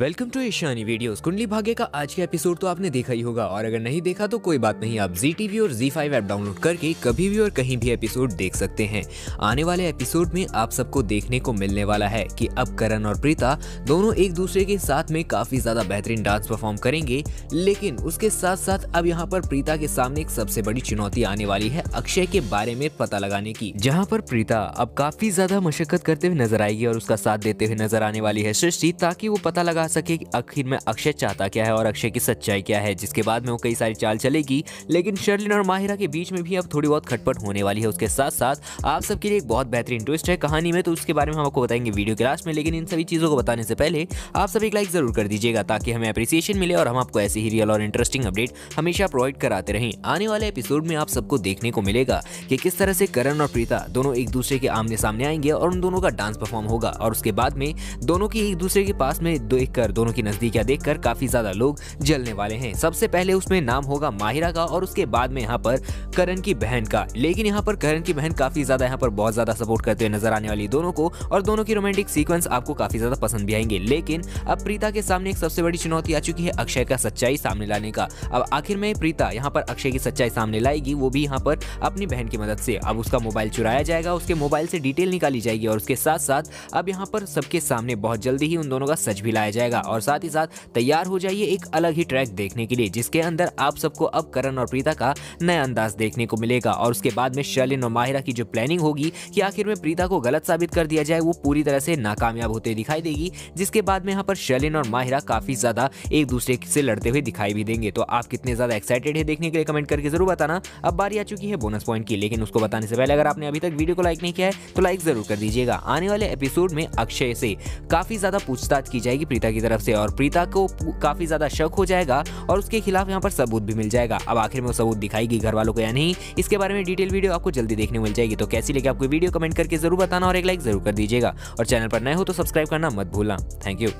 Welcome to Ishani videos Kundali Bhagya का आज का एपिसोड तो आपने देखा ही होगा, और अगर नहीं देखा तो कोई बात नहीं, आप जी टीवी और जी फाइव ऐप डाउनलोड करके कभी भी और कहीं भी एपिसोड देख सकते हैं। आने वाले एपिसोड में आप सबको देखने को मिलने वाला है कि अब करण और प्रीता दोनों एक दूसरे के साथ में काफ़ी ज़्यादा बेहतरीन डांस परफॉर्म करेंगे, लेकिन उसके साथ साथ अब यहाँ पर प्रीता के सामने एक सबसे बड़ी चुनौती आने वाली है अक्षय के बारे में पता लगाने की, जहाँ पर प्रीता अब काफ़ी ज़्यादा मशक्कत करते हुए नज़र आएगी और उसका साथ देते हुए नज़र आने वाली है सृष्टि, ताकि वो पता लगा सके कि आखिर में अक्षय चाहता क्या है और अक्षय की सच्चाई क्या है, जिसके बाद में वो कई सारी चाल चलेगी। लेकिन शर्लिन और माहिरा के बीच में भी अब थोड़ी बहुत खटपट होने वाली है। उसके साथ साथ आप सबके लिए एक बहुत बेहतरीन ट्विस्ट है कहानी में तो उसके बारे में हम आपको बताएँगे वीडियो के लास्ट में। लेकिन इन सभी चीज़ों को बताने से पहले आप सब एक लाइक ज़रूर कर दीजिएगा, ताकि हमें अप्रिसिएशन मिले और हम आपको ऐसे ही रियल और इंटरेस्टिंग अपडेट हमेशा प्रोवाइड कराते रहें। आने वाले एपिसोड में आप सबको देखने को मिलेगा कि किस तरह से करण और प्रीता दोनों एक दूसरे के आमने सामने आएँगे और उन दोनों का डांस परफॉर्म होगा। और उसके बाद में दोनों की एक दूसरे के पास में देख कर दोनों की नजदीकियाँ देखकर काफ़ी ज़्यादा लोग जलने वाले हैं। सबसे पहले उसमें नाम होगा माहिरा का और उसके बाद में यहाँ पर करण की बहन का। लेकिन यहाँ पर करण की बहन काफ़ी ज़्यादा यहाँ पर बहुत ज़्यादा सपोर्ट करते हुए नज़र आने वाली दोनों को और दोनों की रोमांटिक सीक्वेंस आपको काफ़ी ज़्यादा पसंद भी आएँगे। लेकिन अब प्रीता के सामने एक सबसे बड़ी चुनौती आ चुकी है अक्षय का सच्चाई सामने लाने का। अब आखिर में प्रीता यहाँ पर अक्षय की सच्चाई सामने लाएगी, वो भी यहाँ पर अपनी बहन की मदद से। अब उसका मोबाइल चुराया जाएगा, उसके मोबाइल से डिटेल निकाली जाएगी और उसके साथ साथ अब यहाँ पर सबके सामने बहुत जल्दी ही उन दोनों का सच भी लाया जाएगा। और साथ ही साथ तैयार हो जाइए एक अलग ही ट्रैक देखने के लिए, जिसके अंदर आप सबको अब करण और प्रीता का नया अंदाज देखने को मिलेगा। और उसके बाद में शर्लिन और माहिरा की जो प्लानिंग होगी कि आखिर में प्रीता को गलत साबित कर दिया जाए, वो पूरी तरह से नाकामयाब होते दिखाई देगी, जिसके बाद में यहाँ पर शर्लिन और माहिरा काफ़ी ज़्यादा एक दूसरे से लड़ते हुए दिखाई भी देंगे। तो आप कितने ज़्यादा एक्साइटेड है देखने के लिए कमेंट करके ज़रूर बताना। अब बारी आ चुकी है बोनस पॉइंट की, लेकिन उसको बताने से पहले अगर आपने अभी तक वीडियो को लाइक नहीं किया है तो लाइक ज़रूर कर दीजिएगा। आने वाले एपिसोड में अक्षय से काफ़ी ज़्यादा पूछताछ की जाएगी प्रीता की तरफ़ से और प्रीता को काफ़ी ज़्यादा शक हो जाएगा और उसके खिलाफ यहाँ पर सबूत भी मिल जाएगा। अब आखिर में सबूत दिखाएगी घर वालों को या नहीं, इसके बारे में डिटेल वीडियो आपको जल्दी देखने मिल जाएगी। तो कैसी लेकिन आपको वीडियो, कमेंट करके ज़रूर बताना और एक लाइक ज़रूर कर दीजिएगा। और चैनल पर नए हो तो सब्सक्राइब करना मत भूलना। Thank you.